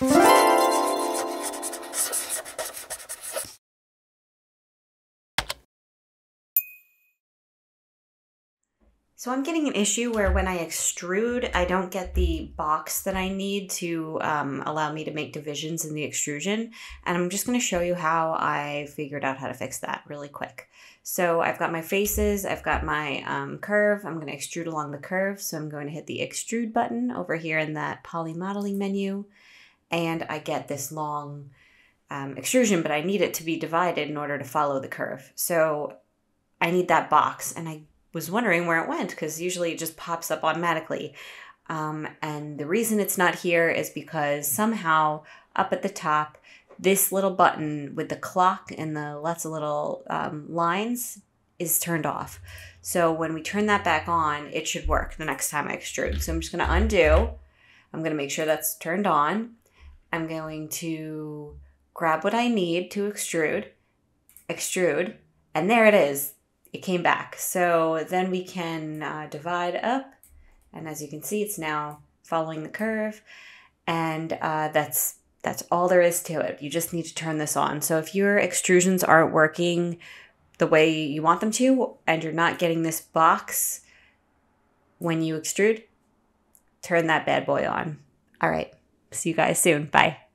So I'm getting an issue where when I extrude, I don't get the box that I need to um, allow me to make divisions in the extrusion. And I'm just going to show you how I figured out how to fix that really quick. So I've got my faces, I've got my um, curve. I'm going to extrude along the curve. So I'm going to hit the extrude button over here in that poly modeling menu. And I get this long um, extrusion, but I need it to be divided in order to follow the curve. So I need that box and I was wondering where it went because usually it just pops up automatically. Um, and the reason it's not here is because somehow up at the top, this little button with the clock and the lots of little um, lines is turned off. So when we turn that back on, it should work the next time I extrude. So I'm just going to undo. I'm going to make sure that's turned on. I'm going to grab what I need to extrude, extrude, and there it is it came back. So then we can uh, divide up. And as you can see, it's now following the curve. And uh, that's that's all there is to it. You just need to turn this on. So if your extrusions aren't working the way you want them to, and you're not getting this box when you extrude, turn that bad boy on. All right. See you guys soon. Bye.